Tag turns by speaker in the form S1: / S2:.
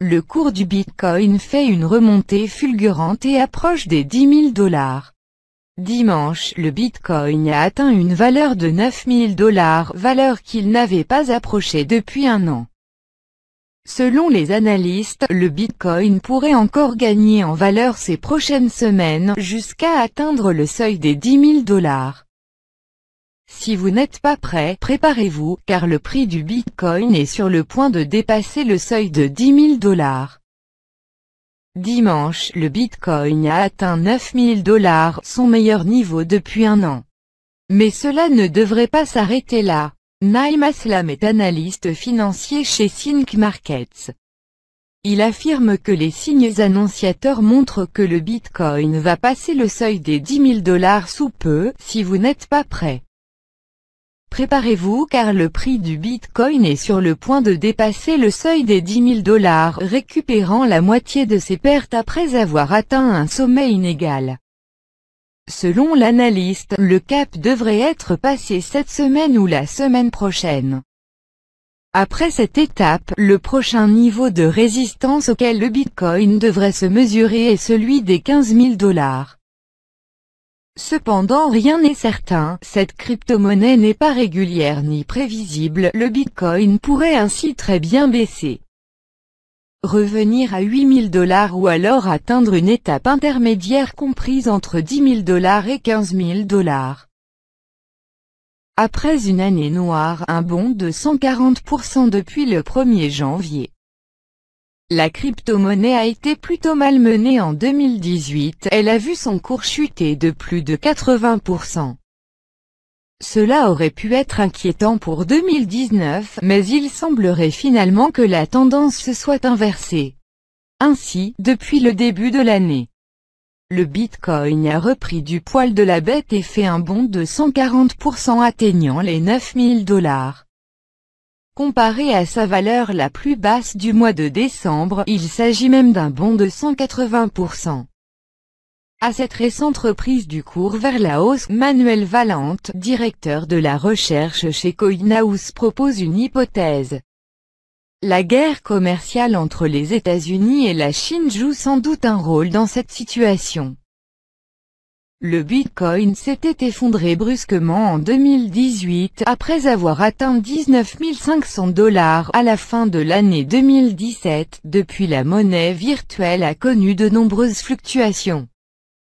S1: Le cours du Bitcoin fait une remontée fulgurante et approche des 10 000 dollars. Dimanche, le Bitcoin a atteint une valeur de 9 000 dollars, valeur qu'il n'avait pas approchée depuis un an. Selon les analystes, le Bitcoin pourrait encore gagner en valeur ces prochaines semaines, jusqu'à atteindre le seuil des 10 000 dollars. Si vous n'êtes pas prêt, préparez-vous, car le prix du Bitcoin est sur le point de dépasser le seuil de 10 000 dollars. Dimanche, le Bitcoin a atteint 9 000 dollars, son meilleur niveau depuis un an. Mais cela ne devrait pas s'arrêter là. Naim Aslam est analyste financier chez Think Markets. Il affirme que les signes annonciateurs montrent que le Bitcoin va passer le seuil des 10 000 dollars sous peu, si vous n'êtes pas prêt. Préparez-vous car le prix du Bitcoin est sur le point de dépasser le seuil des 10 000 dollars, récupérant la moitié de ses pertes après avoir atteint un sommet inégal. Selon l'analyste, le cap devrait être passé cette semaine ou la semaine prochaine. Après cette étape, le prochain niveau de résistance auquel le Bitcoin devrait se mesurer est celui des 15 000 dollars. Cependant rien n'est certain, cette crypto-monnaie n'est pas régulière ni prévisible, le Bitcoin pourrait ainsi très bien baisser. Revenir à 8000 dollars ou alors atteindre une étape intermédiaire comprise entre 10 000 dollars et 15 000 dollars. Après une année noire, un bond de 140% depuis le 1er janvier. La crypto-monnaie a été plutôt malmenée en 2018, elle a vu son cours chuter de plus de 80%. Cela aurait pu être inquiétant pour 2019, mais il semblerait finalement que la tendance se soit inversée. Ainsi, depuis le début de l'année, le Bitcoin a repris du poil de la bête et fait un bond de 140% atteignant les 9000 dollars. Comparé à sa valeur la plus basse du mois de décembre, il s'agit même d'un bond de 180%. À cette récente reprise du cours vers la hausse, Manuel Valente, directeur de la recherche chez CoinHouse propose une hypothèse. La guerre commerciale entre les États-Unis et la Chine joue sans doute un rôle dans cette situation. Le Bitcoin s'était effondré brusquement en 2018 après avoir atteint 19 500 dollars à la fin de l'année 2017. Depuis la monnaie virtuelle a connu de nombreuses fluctuations.